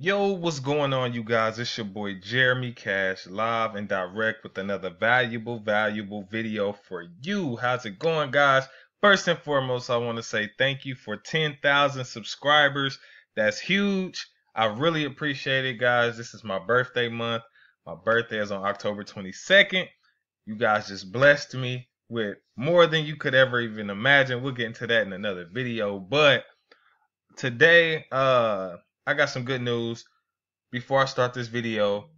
Yo, what's going on, you guys? It's your boy Jeremy Cash, live and direct with another valuable, valuable video for you. How's it going, guys? First and foremost, I want to say thank you for 10,000 subscribers. That's huge. I really appreciate it, guys. This is my birthday month. My birthday is on October 22nd. You guys just blessed me with more than you could ever even imagine. We'll get into that in another video. But today, uh, I got some good news. Before I start this video,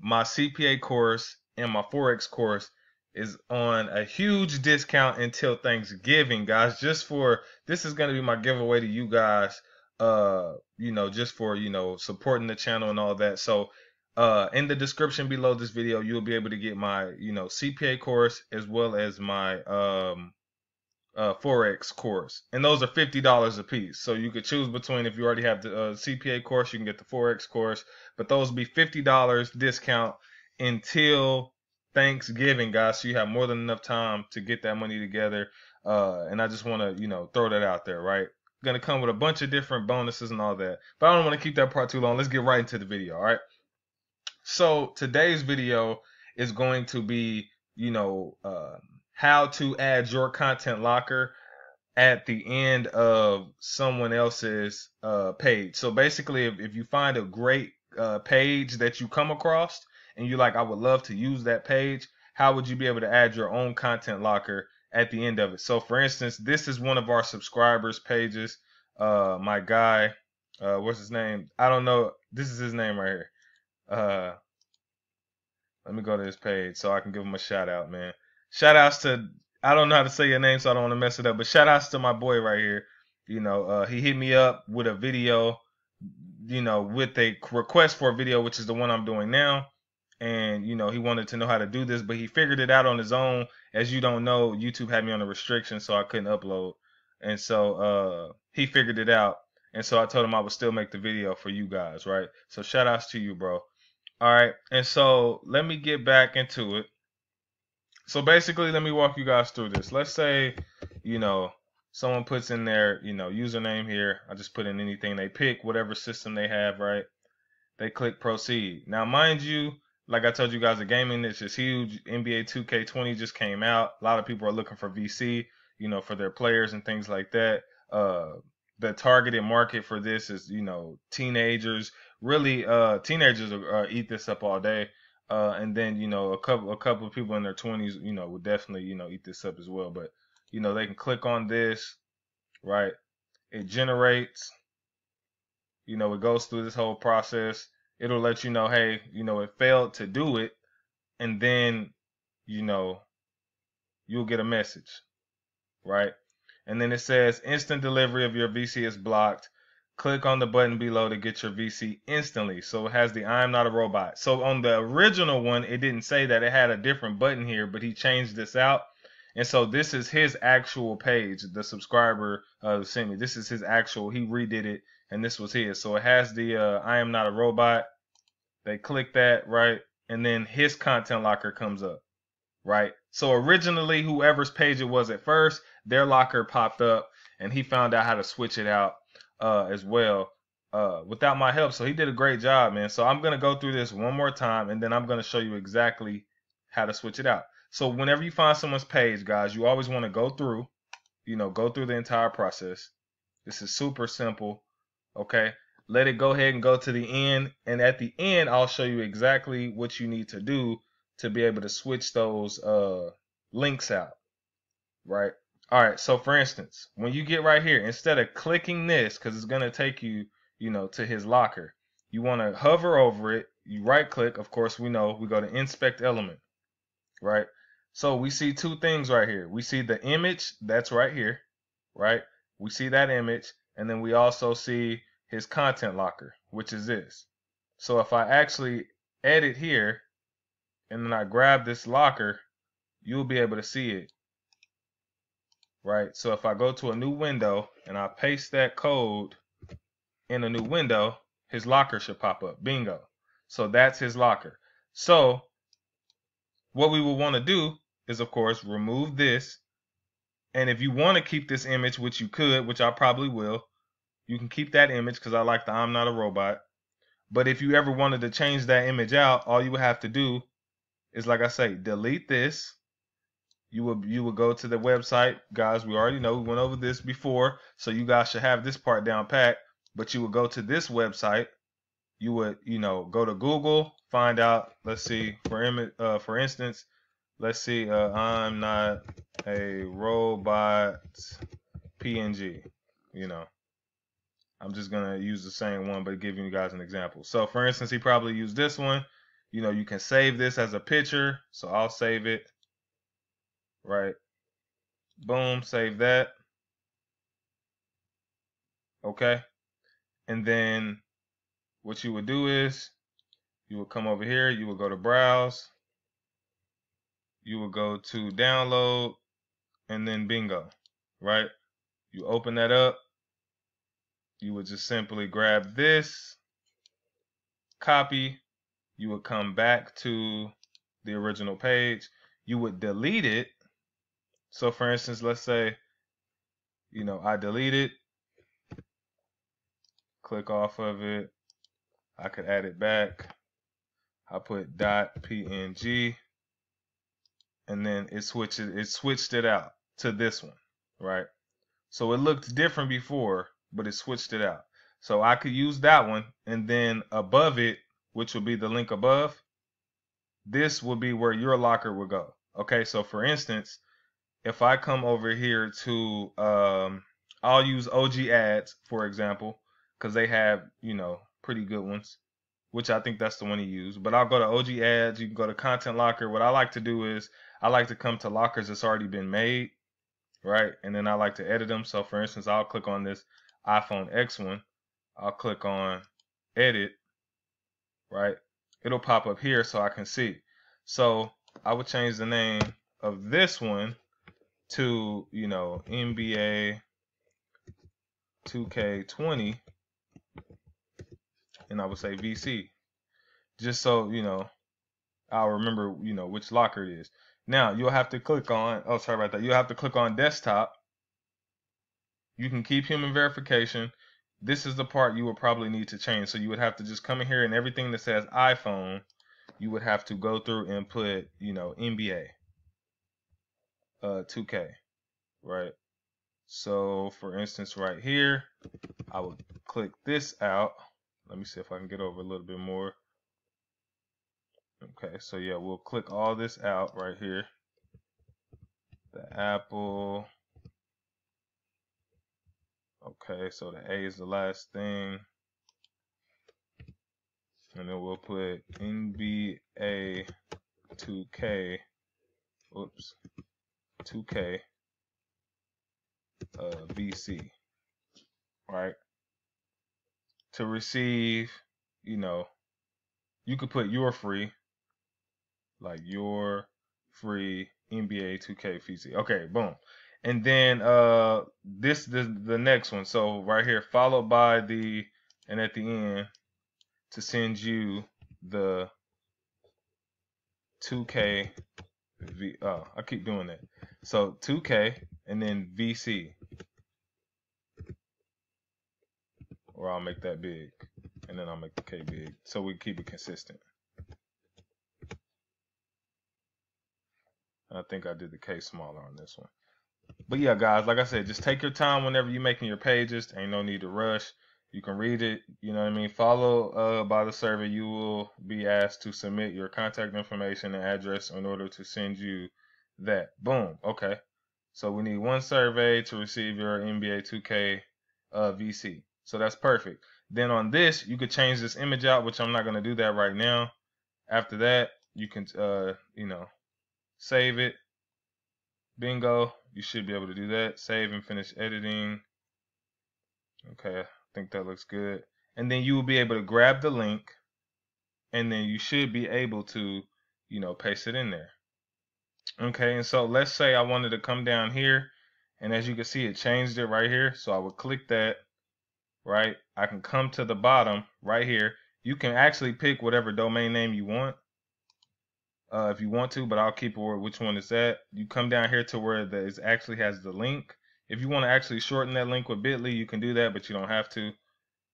my CPA course and my Forex course is on a huge discount until Thanksgiving, guys. Just for this is gonna be my giveaway to you guys. Uh, you know, just for you know supporting the channel and all that. So, uh, in the description below this video, you'll be able to get my you know CPA course as well as my um uh, Forex course, and those are fifty dollars a piece. So you could choose between if you already have the uh, CPA course, you can get the Forex course, but those will be fifty dollars discount until Thanksgiving, guys. So you have more than enough time to get that money together. Uh, and I just want to, you know, throw that out there, right? Gonna come with a bunch of different bonuses and all that, but I don't want to keep that part too long. Let's get right into the video, all right? So today's video is going to be, you know, uh, how to add your content locker at the end of someone else's uh, page. So basically, if, if you find a great uh, page that you come across and you're like, I would love to use that page, how would you be able to add your own content locker at the end of it? So, for instance, this is one of our subscribers' pages. Uh, my guy, uh, what's his name? I don't know. This is his name right here. Uh, let me go to his page so I can give him a shout out, man shout outs to I don't know how to say your name, so I don't want to mess it up. But shout outs to my boy right here. You know, uh, he hit me up with a video, you know, with a request for a video, which is the one I'm doing now. And you know, he wanted to know how to do this, but he figured it out on his own. As you don't know, YouTube had me on a restriction, so I couldn't upload. And so uh, he figured it out. And so I told him I would still make the video for you guys, right? So shout outs to you, bro. All right. And so let me get back into it. So basically, let me walk you guys through this. Let's say, you know, someone puts in their, you know, username here. I just put in anything they pick, whatever system they have, right? They click proceed. Now, mind you, like I told you guys, the gaming is just huge. NBA 2K20 just came out. A lot of people are looking for VC, you know, for their players and things like that. Uh, the targeted market for this is, you know, teenagers. Really, uh, teenagers uh, eat this up all day. Uh, and then you know a couple a couple of people in their 20s, you know, would definitely you know eat this up as well. But you know they can click on this, right? It generates. You know it goes through this whole process. It'll let you know, hey, you know it failed to do it, and then you know you'll get a message, right? And then it says instant delivery of your VC is blocked click on the button below to get your VC instantly. So it has the I am not a robot. So on the original one, it didn't say that. It had a different button here, but he changed this out. And so this is his actual page. The subscriber uh, sent me. This is his actual. He redid it, and this was his. So it has the uh, I am not a robot. They click that right, and then his content locker comes up, right? So originally, whoever's page it was at first, their locker popped up, and he found out how to switch it out uh, as well uh, without my help. So he did a great job, man. So I'm going to go through this one more time and then I'm going to show you exactly how to switch it out. So whenever you find someone's page, guys, you always want to go through, you know, go through the entire process. This is super simple. Okay. Let it go ahead and go to the end. And at the end, I'll show you exactly what you need to do to be able to switch those uh, links out. Right. All right, so for instance, when you get right here, instead of clicking this, because it's going to take you, you know, to his locker, you want to hover over it. You right click. Of course, we know we go to inspect element, right? So we see two things right here. We see the image that's right here, right? We see that image, and then we also see his content locker, which is this. So if I actually edit here, and then I grab this locker, you'll be able to see it right? So if I go to a new window and I paste that code in a new window, his locker should pop up. Bingo. So that's his locker. So what we will want to do is, of course, remove this. And if you want to keep this image, which you could, which I probably will, you can keep that image because I like the I'm not a robot. But if you ever wanted to change that image out, all you would have to do is, like I say, delete this. You would you would go to the website, guys. We already know we went over this before, so you guys should have this part down pat. But you would go to this website. You would you know go to Google, find out. Let's see for image uh, for instance, let's see. Uh, I'm not a robot PNG. You know, I'm just gonna use the same one, but giving you guys an example. So for instance, he probably used this one. You know, you can save this as a picture. So I'll save it. Right. Boom, save that. Okay. And then what you would do is you would come over here, you would go to browse, you would go to download, and then bingo, right? You open that up, you would just simply grab this, copy, you would come back to the original page, you would delete it. So for instance, let's say, you know, I delete it, click off of it, I could add it back. I put dot PNG and then it switched it, it switched it out to this one, right? So it looked different before, but it switched it out. So I could use that one and then above it, which will be the link above, this will be where your locker will go. Okay, so for instance, if I come over here to, um, I'll use OG ads, for example, because they have, you know, pretty good ones, which I think that's the one to use. But I'll go to OG ads, you can go to content locker. What I like to do is I like to come to lockers that's already been made, right? And then I like to edit them. So for instance, I'll click on this iPhone X one. I'll click on edit, right? It'll pop up here so I can see. So I would change the name of this one to, you know, NBA 2K20 and I would say VC just so, you know, I'll remember, you know, which locker it is. Now you'll have to click on, oh, sorry about that. You'll have to click on desktop. You can keep human verification. This is the part you will probably need to change. So you would have to just come in here and everything that says iPhone, you would have to go through and put, you know, NBA uh, 2K, right? So for instance, right here, I would click this out. Let me see if I can get over a little bit more. Okay, so yeah, we'll click all this out right here. The apple. Okay, so the A is the last thing. And then we'll put NBA 2K. Oops. 2K uh, VC. Right? To receive, you know, you could put your free like your free NBA 2K VC. Okay, boom. And then uh this the the next one. So right here, followed by the and at the end to send you the 2K V oh, I keep doing that. So 2K and then VC. Or I'll make that big. And then I'll make the K big. So we keep it consistent. I think I did the K smaller on this one. But yeah, guys, like I said, just take your time whenever you're making your pages. Ain't no need to rush. You can read it. You know what I mean? Follow uh, by the survey. You will be asked to submit your contact information and address in order to send you that. Boom. Okay. So we need one survey to receive your NBA 2K uh, VC. So that's perfect. Then on this, you could change this image out, which I'm not going to do that right now. After that, you can, uh, you know, save it. Bingo. You should be able to do that. Save and finish editing. Okay, think that looks good. And then you will be able to grab the link and then you should be able to, you know, paste it in there. Okay, and so let's say I wanted to come down here and as you can see it changed it right here. So I would click that, right? I can come to the bottom right here. You can actually pick whatever domain name you want uh, if you want to, but I'll keep it where which one is that. You come down here to where the, it actually has the link. If you want to actually shorten that link with bit.ly, you can do that, but you don't have to.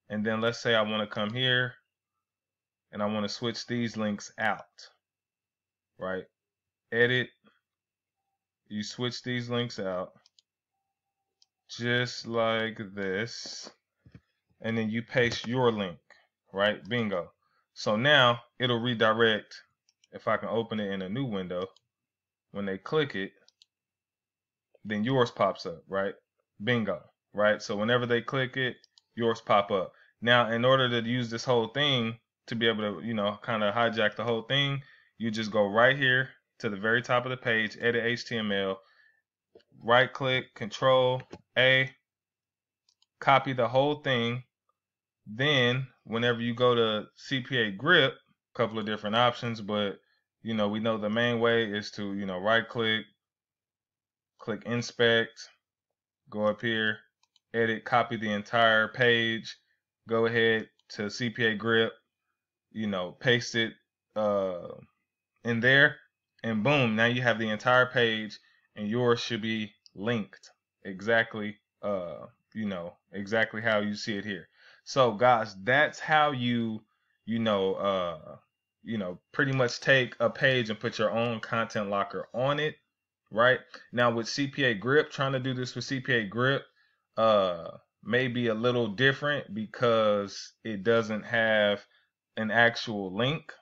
And then let's say I want to come here. and I want to switch these links out, right? Edit, you switch these links out just like this, and then you paste your link, right? Bingo. So now it'll redirect, if I can open it in a new window, when they click it, then yours pops up, right? Bingo, right? So whenever they click it, yours pop up. Now, in order to use this whole thing to be able to, you know, kind of hijack the whole thing, you just go right here to the very top of the page, edit HTML, right click, control A, copy the whole thing. Then, whenever you go to CPA grip, a couple of different options, but you know, we know the main way is to, you know, right click, click inspect, go up here, edit, copy the entire page, go ahead to CPA grip, you know, paste it uh, in there, and boom, now you have the entire page, and yours should be linked exactly, uh, you know, exactly how you see it here. So, guys, that's how you, you know, uh, you know, pretty much take a page and put your own content locker on it, right? Now with CPA Grip, trying to do this with CPA Grip, uh, may be a little different because it doesn't have an actual link,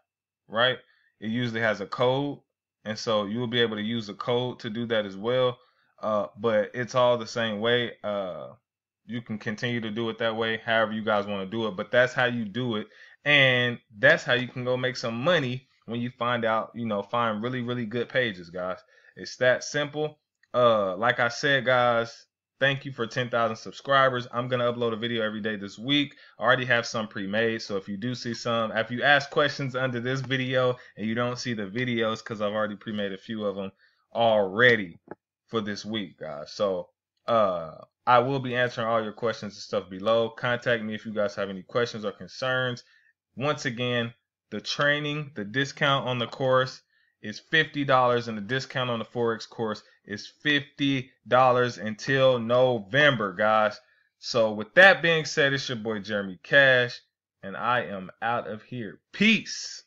right? It usually has a code, and so you'll be able to use a code to do that as well. Uh, but it's all the same way. Uh, you can continue to do it that way, however you guys want to do it. But that's how you do it, and that's how you can go make some money when you find out, you know, find really, really good pages, guys. It's that simple. Uh, like I said, guys, Thank you for 10,000 subscribers. I'm going to upload a video every day this week. I already have some pre-made, so if you do see some, if you ask questions under this video and you don't see the videos because I've already pre-made a few of them already for this week, guys. So uh, I will be answering all your questions and stuff below. Contact me if you guys have any questions or concerns. Once again, the training, the discount on the course is $50 and the discount on the Forex course is $50 until November, guys. So with that being said, it's your boy Jeremy Cash, and I am out of here. Peace.